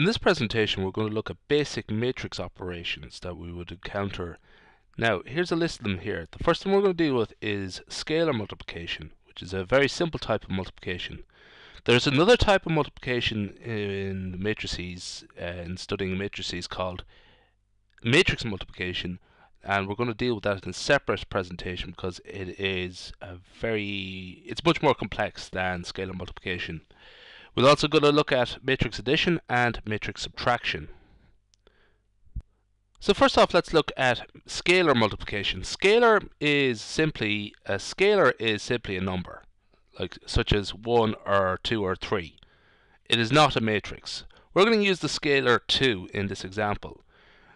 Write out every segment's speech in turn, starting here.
In this presentation we're going to look at basic matrix operations that we would encounter. Now here's a list of them here. The first one we're going to deal with is scalar multiplication which is a very simple type of multiplication. There's another type of multiplication in matrices, uh, in studying matrices called matrix multiplication and we're going to deal with that in a separate presentation because it is a very it's much more complex than scalar multiplication. We're also going to look at matrix addition and matrix subtraction. So first off let's look at scalar multiplication. Scalar is simply a scalar is simply a number like such as 1 or 2 or 3. It is not a matrix. We're going to use the scalar 2 in this example.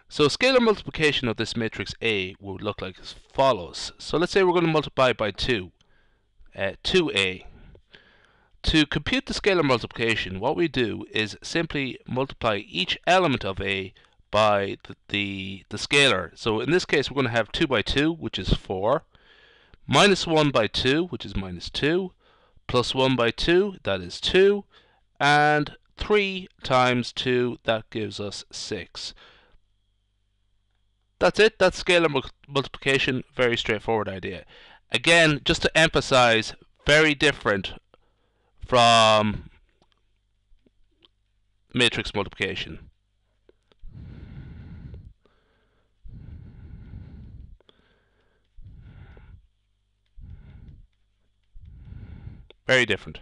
So scalar multiplication of this matrix A would look like as follows. So let's say we're going to multiply by 2. Uh, 2A. To compute the scalar multiplication, what we do is simply multiply each element of A by the, the, the scalar. So in this case, we're going to have 2 by 2, which is 4, minus 1 by 2, which is minus 2, plus 1 by 2, that is 2, and 3 times 2, that gives us 6. That's it, that's scalar multiplication, very straightforward idea. Again, just to emphasize, very different from matrix multiplication. Very different.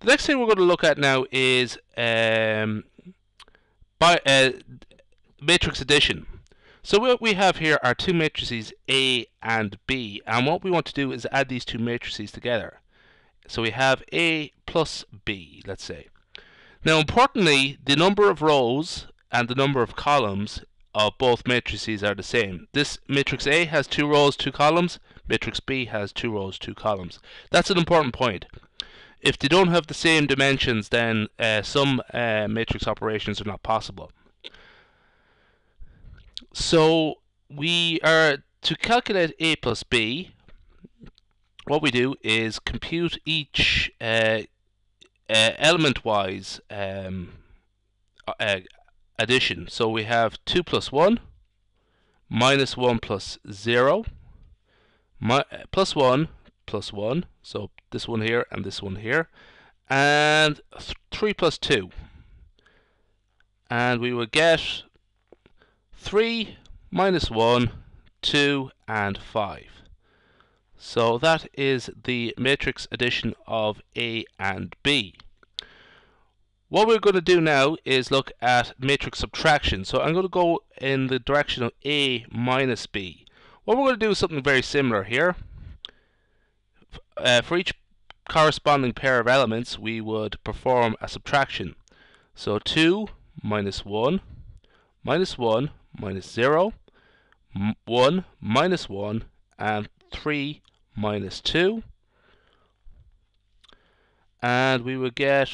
The next thing we're going to look at now is um, by, uh, matrix addition. So what we have here are two matrices A and B and what we want to do is add these two matrices together. So we have A plus B, let's say. Now importantly, the number of rows and the number of columns of both matrices are the same. This matrix A has two rows, two columns. Matrix B has two rows, two columns. That's an important point. If they don't have the same dimensions, then uh, some uh, matrix operations are not possible. So we are to calculate A plus B. What we do is compute each uh, uh element-wise um, uh, addition. So we have 2 plus 1, minus 1 plus 0, mi plus 1 plus 1, so this one here and this one here, and 3 plus 2. And we will get 3 minus 1, 2 and 5. So that is the matrix addition of A and B. What we're going to do now is look at matrix subtraction. So I'm going to go in the direction of A minus B. What we're going to do is something very similar here. Uh, for each corresponding pair of elements, we would perform a subtraction. So 2 minus 1 minus 1 minus 0, 1 minus 1, and 3 minus 2. And we will get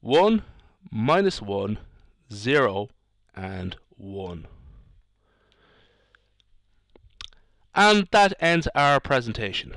1 minus 1, 0 and 1. And that ends our presentation.